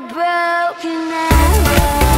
a broken arrow.